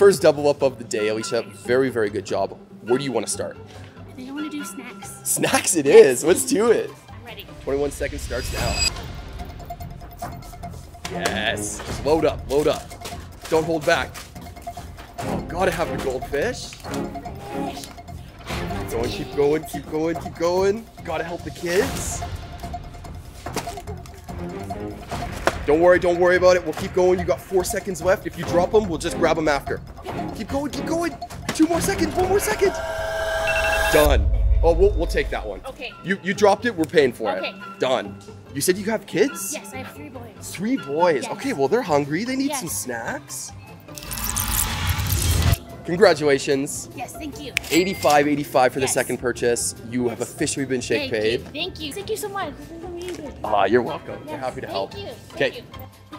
First double up of the day, Alicia. Very, very good job. Where do you want to start? I think I want to do snacks. Snacks it is. Let's do it. I'm ready. 21 seconds starts now. Yes. Just load up, load up. Don't hold back. Oh, gotta have the goldfish. Going, keep going, keep going, keep going. Gotta help the kids. Don't worry, don't worry about it. We'll keep going. You got four seconds left. If you drop them, we'll just grab them after. Keep going, keep going. Two more seconds, one more second. Done. Oh, we'll, we'll take that one. Okay. You you dropped it. We're paying for Okay. it. Done. You said you have kids? Yes, I have three boys. Three boys. Yes. Okay, well they're hungry. They need Yes. some snacks. Congratulations. Yes, thank you. 85 85 for the second purchase. You have officially been shake Thank paid. you. Thank you. Thank you so much. This is amazing. Ah, you're welcome. We're happy to help. Thank you. Okay. You.